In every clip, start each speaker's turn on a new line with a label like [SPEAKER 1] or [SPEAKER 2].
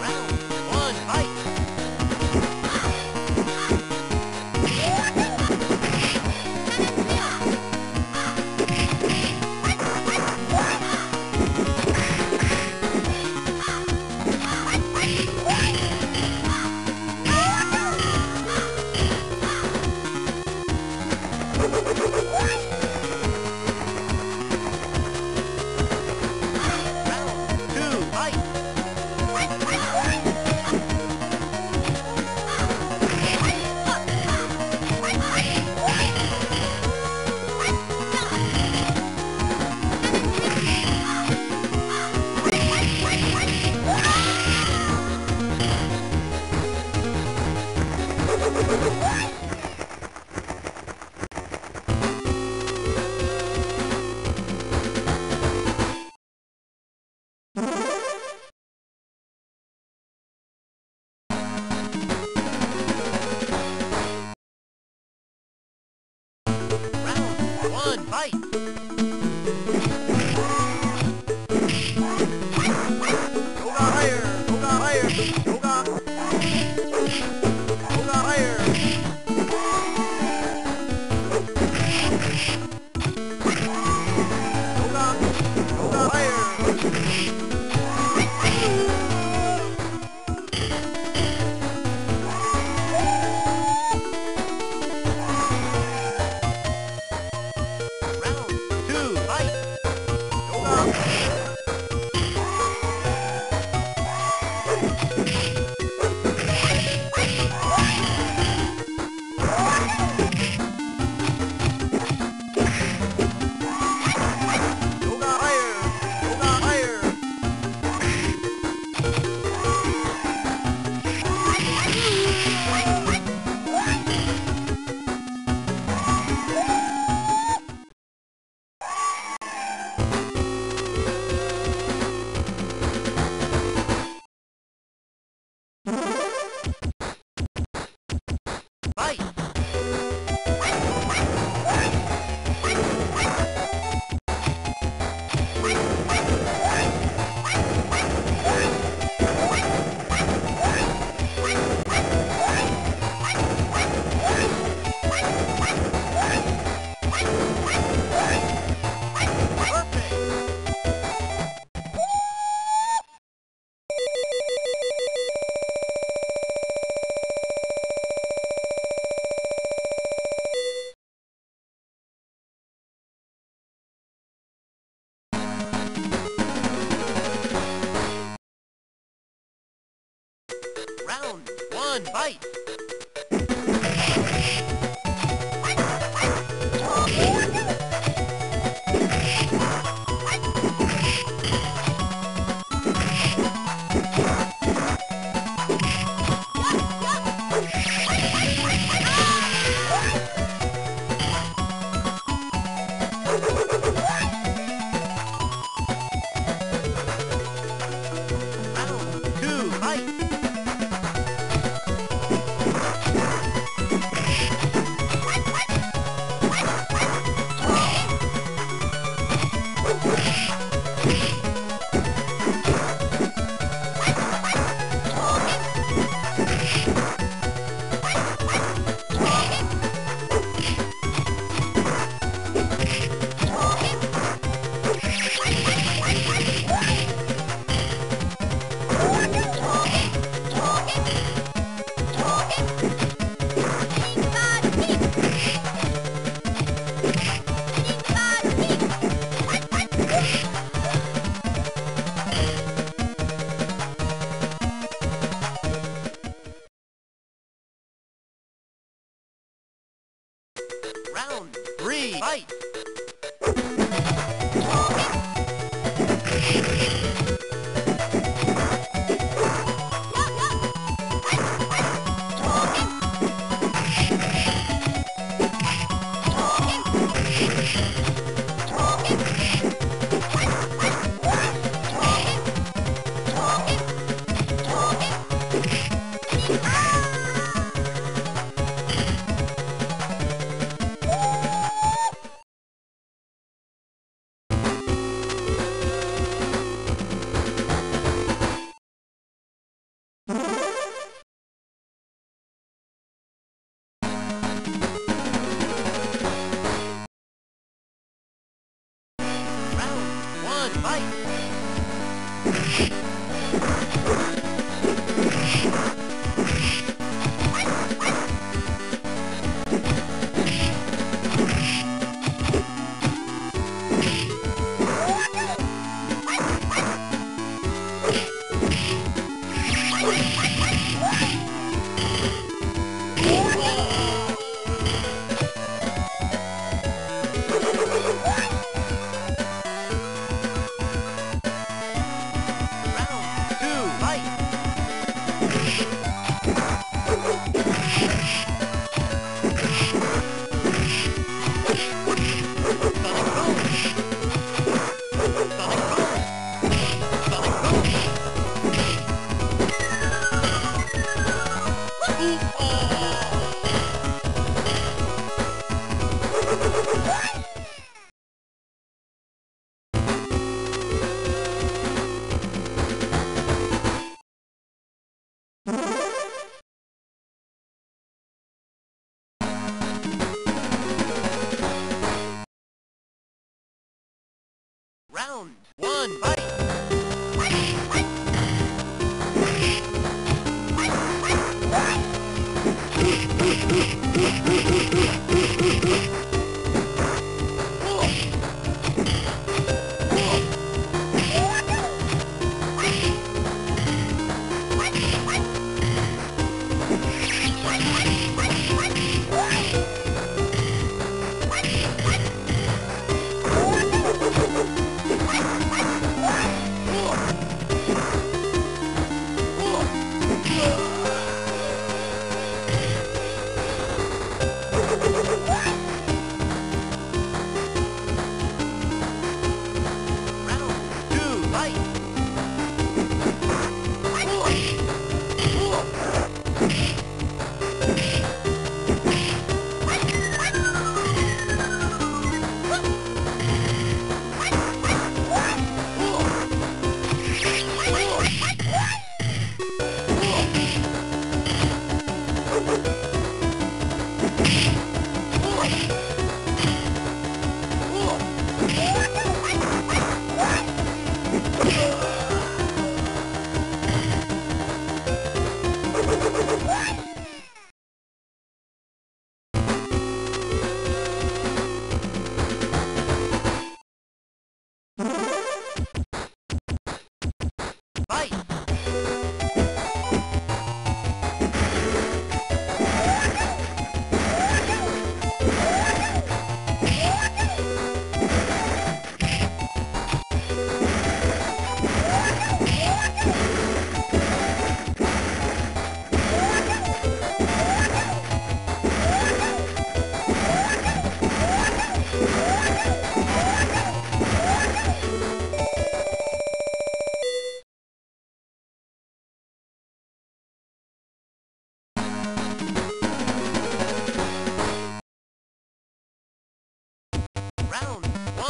[SPEAKER 1] round. One, fight! Round three, fight! わっ!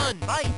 [SPEAKER 1] One, fight!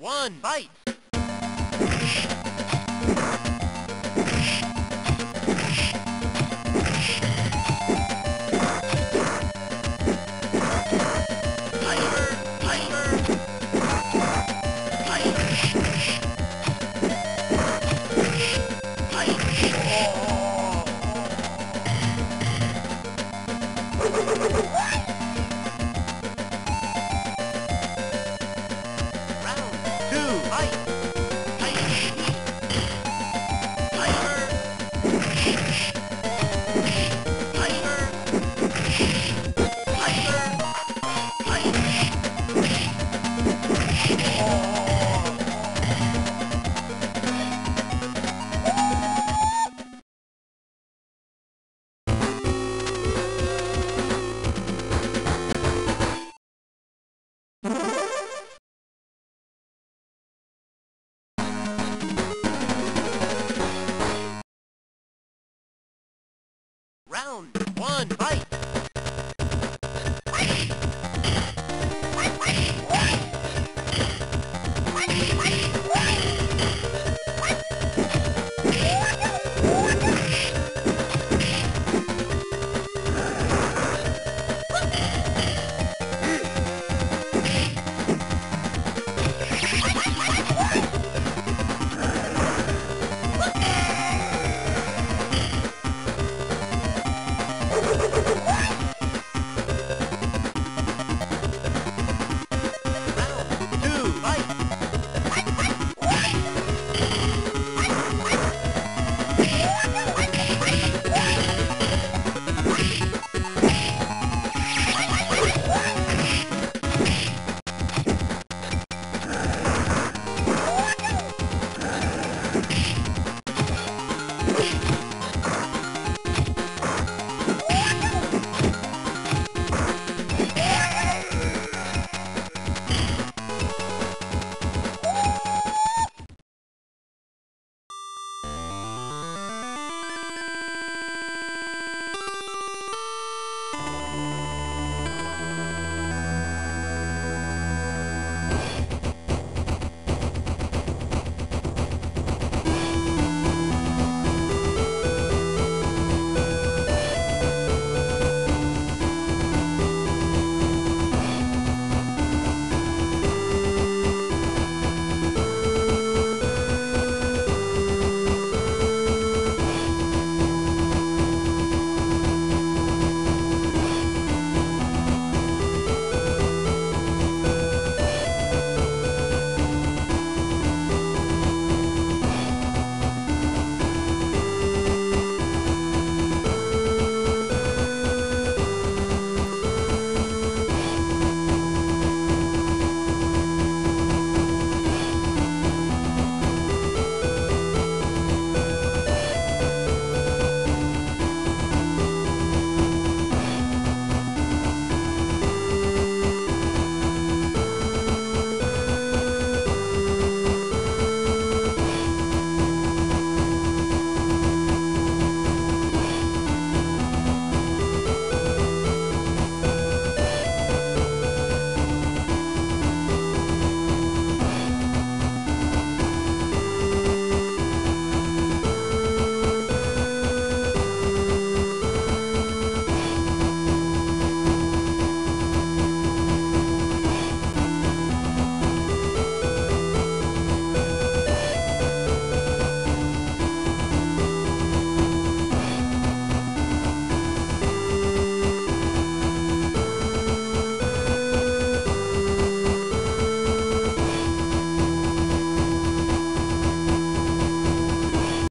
[SPEAKER 1] one, fight!